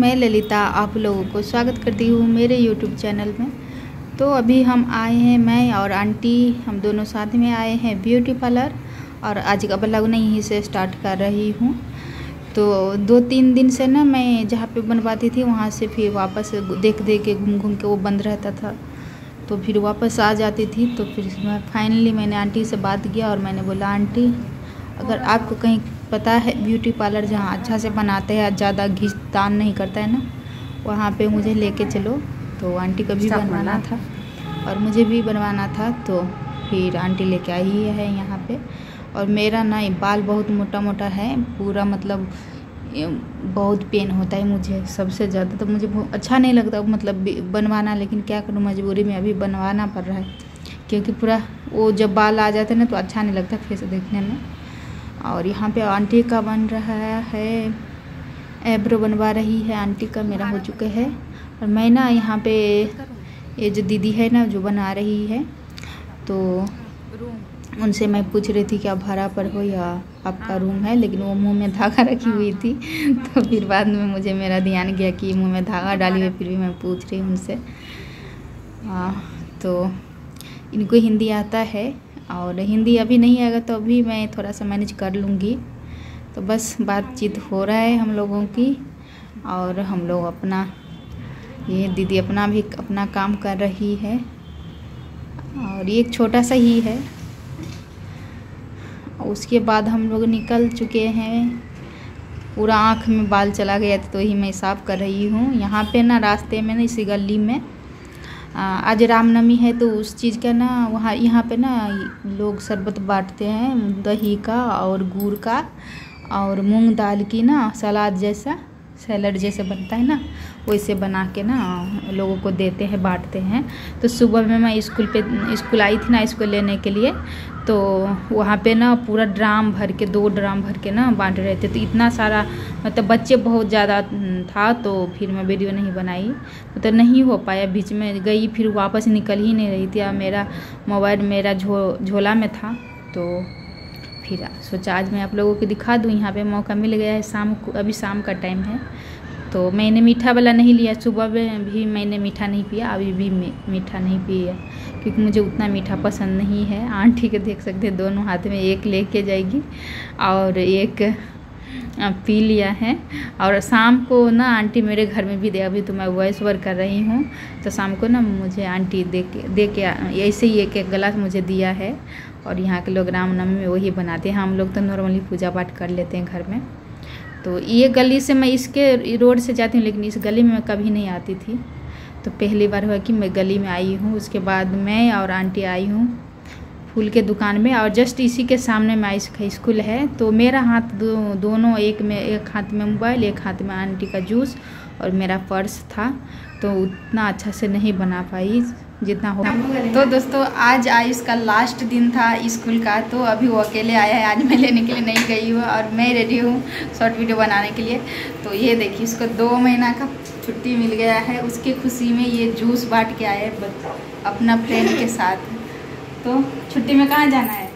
मैं ललिता आप लोगों को स्वागत करती हूँ मेरे यूट्यूब चैनल में। तो अभी हम आए हैं, मैं और आंटी, हम दोनों साथ में आए हैं ब्यूटी पार्लर और आज का ब्लॉग नहीं यहीं से स्टार्ट कर रही हूँ। तो दो तीन दिन से ना मैं जहाँ पे बनवाती थी, वहाँ से फिर वापस देख देख के घूम घूम के वो बंद रहता था। तो फिर वापस आ जाती थी तो फिर मैं फाइनली मैंने आंटी से बात किया और मैंने बोला, आंटी, अगर आपको कहीं पता है ब्यूटी पार्लर जहाँ अच्छा से बनाते हैं ज़्यादा घिस तान नहीं करता है ना वहाँ पे मुझे लेके चलो। तो आंटी को भी बनवाना था और मुझे भी बनवाना था तो फिर आंटी लेके आई ही है यहाँ पे। और मेरा ना बाल बहुत मोटा मोटा है पूरा मतलब बहुत पेन होता है मुझे सबसे ज़्यादा तो मुझे अच्छा नहीं लगता मतलब बनवाना लेकिन क्या करूँ मजबूरी में अभी बनवाना पड़ रहा है। क्योंकि पूरा वो जब बाल आ जाते हैं ना तो अच्छा नहीं लगता फेस देखने में। और यहाँ पे आंटी का बन रहा है एब्रो बनवा रही है, आंटी का मेरा हो चुके है। और मैं ना यहाँ पे ये जो दीदी है ना, जो बना रही है तो उनसे मैं पूछ रही थी कि आप भाड़ा पर हो या आपका रूम है, लेकिन वो मुँह में धागा रखी हुई थी। तो फिर बाद में मुझे मेरा ध्यान गया कि मुँह में धागा डाली हुई, फिर भी मैं पूछ रही हूँ उनसे। तो इनको हिंदी आता है और हिंदी अभी नहीं आएगा तो अभी मैं थोड़ा सा मैनेज कर लूँगी। तो बस बातचीत हो रहा है हम लोगों की और हम लोग अपना, ये दीदी अपना भी अपना काम कर रही है और ये एक छोटा सा ही है। उसके बाद हम लोग निकल चुके हैं। पूरा आँख में बाल चला गया तो ही मैं साफ़ कर रही हूँ। यहाँ पे ना रास्ते में, ना इसी गली में आज रामनवमी है तो उस चीज़ का ना, वहाँ, यहाँ पे ना लोग शरबत बांटते हैं, दही का और गुड़ का और मूंग दाल की ना सलाद जैसा। सैलड जैसे बनता है ना वैसे बना के ना लोगों को देते हैं, बांटते हैं। तो सुबह में मैं स्कूल पे, स्कूल आई थी ना इसको लेने के लिए तो वहाँ पे ना पूरा ड्राम भर के, दो ड्राम भर के ना बांट रहे थे। तो इतना सारा मतलब बच्चे बहुत ज़्यादा था तो फिर मैं वीडियो नहीं बनाई। मतलब नहीं हो पाया, बीच में गई, फिर वापस निकल ही नहीं रही थी मेरा मोबाइल मेरा झो, झोला में था तो फिर सोचा, आज मैं आप लोगों को दिखा दूँ, यहाँ पे मौका मिल गया है शाम को, अभी शाम का टाइम है। तो मैंने मीठा वाला नहीं लिया, सुबह में भी मैंने मीठा नहीं पिया, अभी भी मीठा नहीं पिया, क्योंकि मुझे उतना मीठा पसंद नहीं है। आंटी के देख सकते हैं, दोनों हाथ में एक लेके जाएगी और एक पी लिया है। और शाम को ना आंटी मेरे घर में भी दे अभी तो मैं वॉइस ओवर कर रही हूँ। तो शाम को ना मुझे आंटी दे के दे के ऐसे ही एक एक गिलास मुझे दिया है। और यहाँ के लोग रामनवमी में वही बनाते हैं। हम लोग तो नॉर्मली पूजा पाठ कर लेते हैं घर में। तो ये गली से मैं इसके रोड से जाती हूँ लेकिन इस गली में मैं कभी नहीं आती थी। तो पहली बार हुआ कि मैं गली में आई हूँ। उसके बाद मैं और आंटी आई हूँ फूल के दुकान में और जस्ट इसी के सामने में स्कूल है। तो मेरा हाथ दो, दोनों एक में एक हाथ में मोबाइल एक हाथ में आंटी का जूस और मेरा पर्स था। तो उतना अच्छा से नहीं बना पाई। जितना हो। तो दोस्तों, आज आयुष का लास्ट दिन था स्कूल का तो अभी वो अकेले आया है। आज मैं लेने के लिए नहीं गई हूँ और मैं रेडी हूँ शॉर्ट वीडियो बनाने के लिए। तो ये देखिए उसको दो महीना का छुट्टी मिल गया है। उसकी खुशी में ये जूस बांट के आए अपना फ्रेंड के साथ। तो छुट्टी में कहाँ जाना है?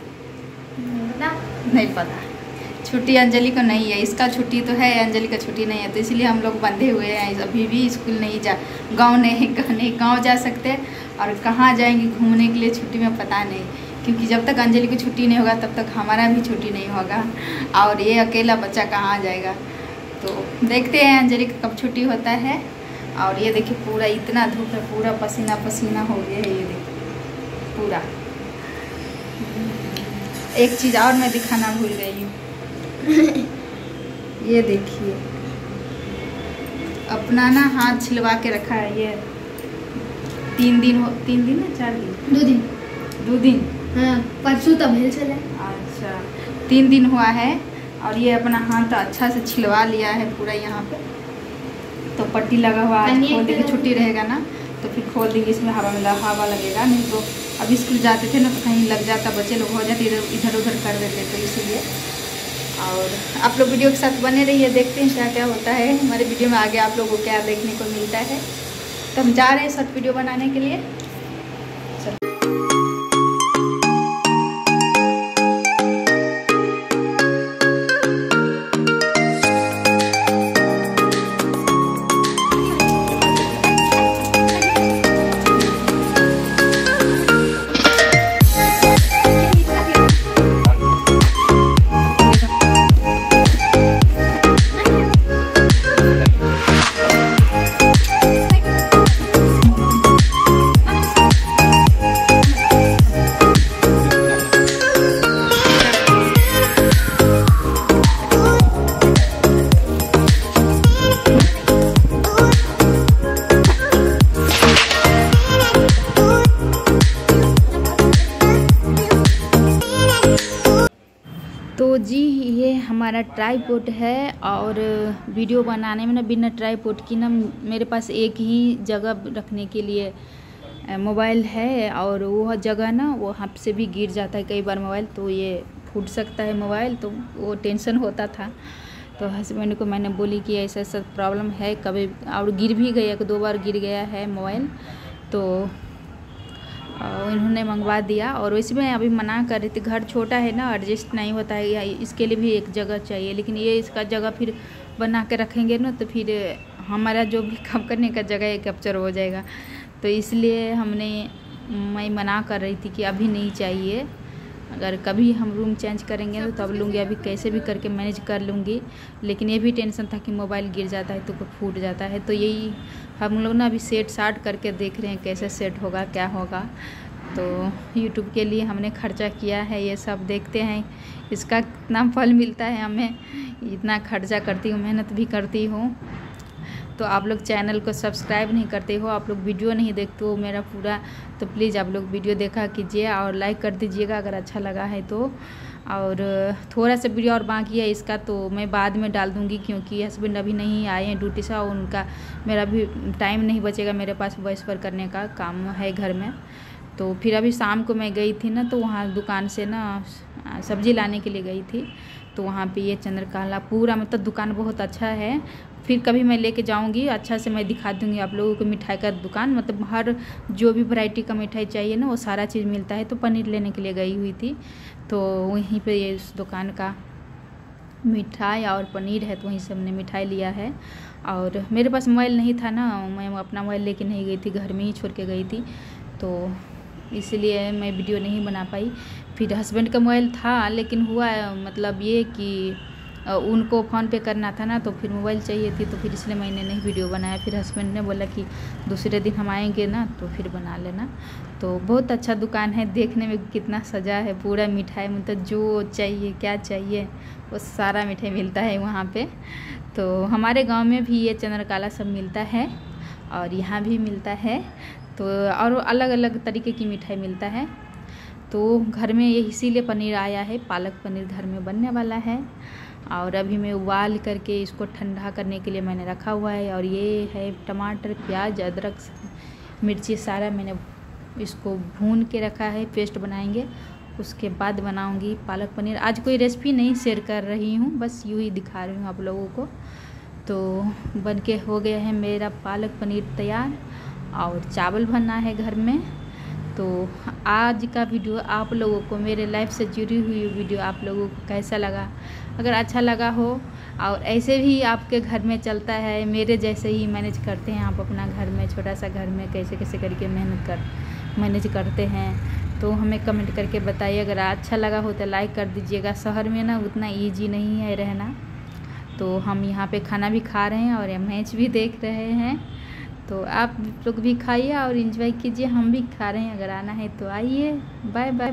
नहीं पता। छुट्टी अंजलि को नहीं है। इसका छुट्टी तो है, अंजलि का छुट्टी नहीं है। तो इसलिए हम लोग बंधे हुए हैं। अभी भी स्कूल नहीं जा, गाँव नहीं नहीं, गाँव जा सकते। और कहाँ जाएँगे घूमने के लिए छुट्टी में पता नहीं, क्योंकि जब तक अंजलि की छुट्टी नहीं होगा, तब तक हमारा भी छुट्टी नहीं होगा। और ये अकेला बच्चा कहाँ जाएगा? तो देखते हैं अंजलि का कब छुट्टी होता है। और ये देखिए, पूरा इतना धूप है, पूरा पसीना पसीना हो गया है, ये देखिए, पूरा। एक चीज़ और मैं दिखाना भूल गई हूँ। ये देखिए, अपना ना हाथ छिलवा के रखा है, ये तीन दिन हो तीन दिन है चार दिन? दो दिन। दो दिन? हाँ परसों तो भेल चला। अच्छा। तीन दिन हुआ है और ये अपना हाथ अच्छा से छिलवा लिया है पूरा यहाँ पे। तो पट्टी लगा हुआ है खोल देंगे छुट्टी रहेगा ना तो फिर खोल देंगे इसमें हवा मिला हवा लगेगा नहीं तो अभी स्कूल जाते थे ना तो कहीं लग जाता बच्चे लोग हो जाते इधर इधर उधर कर देते तो इसीलिए। और आप लोग वीडियो के साथ बने रहिए देखते हैं क्या क्या होता है। हमारे वीडियो में आगे आप लोगों को क्या देखने को मिलता है। तो हम जा रहे हैं शॉर्ट वीडियो बनाने के लिए। हमारा ट्राईपोर्ट है और वीडियो बनाने में ना बिना ट्राईपोर्ट की ना मेरे पास एक ही जगह रखने के लिए मोबाइल है और वो जगह ना वो हाथ से भी गिर जाता है कई बार मोबाइल तो ये फूट सकता है मोबाइल तो वो टेंशन होता था। तो हस्बैंड को मैंने बोली कि ऐसा ऐसा प्रॉब्लम है, कभी और गिर भी गया, दो बार गिर गया है मोबाइल तो इन्होंने मंगवा दिया और वैसे अभी मना कर रही थी। घर छोटा है ना, एडजस्ट नहीं होता है या इसके लिए भी एक जगह चाहिए, लेकिन ये इसका जगह फिर बना के रखेंगे ना तो फिर हमारा जो भी काम करने का जगह है कैप्चर हो जाएगा। तो इसलिए हमने, मैं मना कर रही थी कि अभी नहीं चाहिए। अगर कभी हम रूम चेंज करेंगे तो तब लूँगी, अभी कैसे भी करके मैनेज कर लूँगी। लेकिन ये भी टेंशन था कि मोबाइल गिर जाता है तो फूट जाता है। तो यही हम लोग ना अभी सेट साट करके देख रहे हैं कैसे सेट होगा, क्या होगा। तो यूट्यूब के लिए हमने खर्चा किया है, ये सब देखते हैं। इसका कितना फल मिलता है हमें। इतना खर्चा करती हूँ, मेहनत भी करती हूँ। तो आप लोग चैनल को सब्सक्राइब नहीं करते हो, आप लोग वीडियो नहीं देखते हो मेरा पूरा तो प्लीज़ आप लोग वीडियो देखा कीजिए और लाइक कर दीजिएगा अगर अच्छा लगा है तो। और थोड़ा सा वीडियो और बाकी है इसका तो मैं बाद में डाल दूँगी क्योंकि हस्बैंड अभी नहीं आए हैं ड्यूटी से और उनका मेरा भी टाइम नहीं बचेगा मेरे पास वॉइस पर करने का काम है घर में। तो फिर अभी शाम को मैं गई थी ना तो वहाँ दुकान से ना सब्ज़ी लाने के लिए गई थी। तो वहाँ पे ये चंद्रकला पूरा मतलब दुकान बहुत अच्छा है। फिर कभी मैं लेके जाऊँगी अच्छा से मैं दिखा दूँगी आप लोगों को मिठाई का दुकान। मतलब हर जो भी वैरायटी का मिठाई चाहिए ना, वो सारा चीज़ मिलता है। तो पनीर लेने के लिए गई हुई थी। तो वहीं पे ये उस दुकान का मिठाई और पनीर है तो वहीं से हमने मिठाई लिया है। और मेरे पास मोबाइल नहीं था ना, मैं अपना मोबाइल लेके नहीं गई थी, घर में ही छोड़ के गई थी। तो इसलिए मैं वीडियो नहीं बना पाई। फिर हस्बैंड का मोबाइल था, लेकिन हुआ मतलब ये कि उनको फ़ोन पे करना था ना तो फिर मोबाइल चाहिए थी तो फिर इसलिए मैंने नहीं वीडियो बनाया। फिर हस्बैंड ने बोला कि, दूसरे दिन हम आएँगे ना तो फिर बना लेना। तो बहुत अच्छा दुकान है, देखने में कितना सजा है, पूरा मिठाई मतलब जो चाहिए, क्या चाहिए, वो सारा मिठाई मिलता है वहाँ पे। तो हमारे गाँव में भी ये चंद्रकाला सब मिलता है, और यहाँ भी मिलता है। तो और अलग अलग तरीके की मिठाई मिलता है। तो घर में ये इसीलिए पनीर आया है, पालक पनीर घर में बनने वाला है। और अभी मैं उबाल करके इसको ठंडा करने के लिए मैंने रखा हुआ है और ये है टमाटर, प्याज, अदरक, मिर्ची सारा मैंने इसको भून के रखा है, पेस्ट बनाएँगे। उसके बाद बनाऊँगी पालक पनीर। आज कोई रेसिपी नहीं शेयर कर रही हूँ, बस यूँ ही दिखा रही हूँ आप लोगों को। तो बन के हो गया है मेरा पालक पनीर तैयार। और चावल बनना है घर में। तो आज का वीडियो आप लोगों को मेरे लाइफ से जुड़ी हुई वीडियो आप लोगों को कैसा लगा? अगर अच्छा लगा हो, और ऐसे भी आपके घर में चलता है, मेरे जैसे ही मैनेज करते हैं आप अपना घर में छोटा सा घर में कैसे कैसे करके मेहनत कर मैनेज करते हैं तो हमें कमेंट करके बताइए। अगर अच्छा लगा हो तो लाइक कर दीजिएगा। शहर में ना उतना ईजी नहीं है रहना। तो हम यहाँ पे खाना भी खा रहे हैं और मैच भी देख रहे हैं। तो आप लोग भी खाइए और इन्जॉय कीजिए, हम भी खा रहे हैं। अगर आना है तो आइए। Bye bye